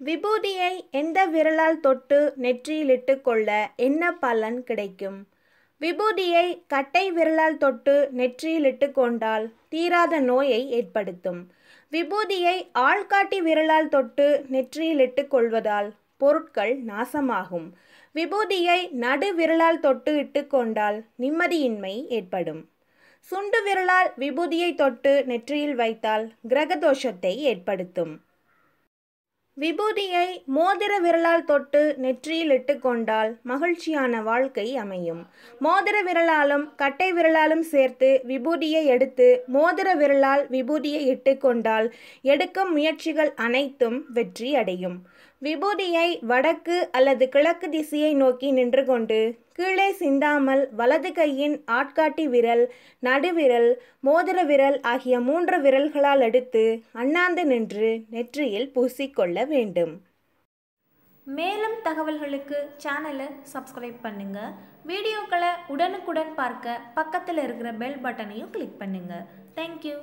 விபூதியை எந்த விரலால் தொட்டு நெற்றியிலிட்டு கொள்ள என்ன பலன் கிடைக்கும்? விபூதியை கட்டை விரலால் தொட்டு நெற்றியிலிட்டு கொண்டால் தீராத நோயை ஏற்படுத்தும். விபூதியை ஆள்காட்டி விரலால் தொட்டு நெற்றியிலிட்டு கொள்வதால் பொருட்கள் நாசமாகும். விபூதியை நடு விரலால் தொட்டு இட்டு கொண்டால் நிம்மதியின்மை ஏற்படும். சுண்டு விரலால் விபூதியை தொட்டு நெற்றியில் வைத்தால் கிரகதோஷத்தை ஏற்படுத்தும். விபூதியை மோதிர விரலால் தொட்டு நெற்றியில் இட்டுக்கொண்டால் மகிழ்ச்சியான வாழ்க்கை அமையும். மோதிர விரலாலும் கட்டை விரலாலும் சேர்த்து விபூதியை எடுத்து மோதிர விரலால் விபூதியை இட்டுக்கொண்டால் எடுக்கும் முயற்சிகள் அனைத்தும் வெற்றி அடையும் விபூதியை வடக்கு அல்லது கிழக்கு திசையை நோக்கி நின்று கொண்டு கீழே சிந்தாமல் வலது கையின் ஆட்காட்டி விரல் நடுவிரல் மோதிர விரல் ஆகிய மூன்று விரல்களால் எடுத்து அண்ணாந்து நின்று நெற்றியில் பூசிக்கொள்ள வேண்டும். மேலும் தகவல்களுக்கு சேனலை சப்ஸ்கிரைப் பண்ணுங்க. வீடியோக்களை உடனுக்குடன் பார்க்க பக்கத்தில் இருக்கிற பெல் பட்டனையும் கிளிக் பண்ணுங்க. தேங்க்யூ